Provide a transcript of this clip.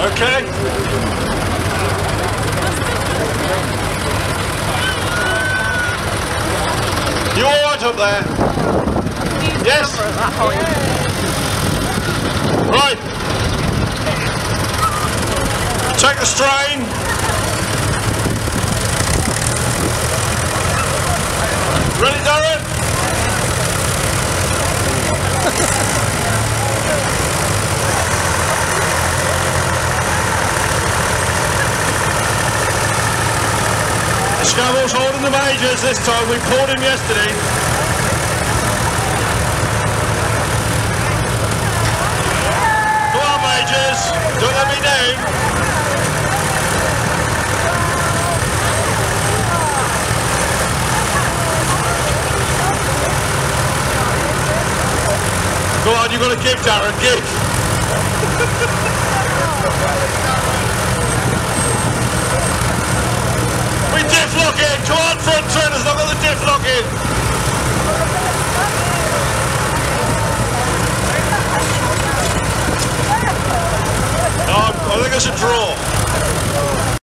Okay. You all right up there? Yes. Right. Take the strain. Ready, Darren? Scammell's holding the majors this time. We pulled him yesterday. Come on, majors. Don't let me down. Go on, you've got to give, Darren. Give. We diff lock in. Come on, front trainers. Look at the diff lock in. I think it's a draw.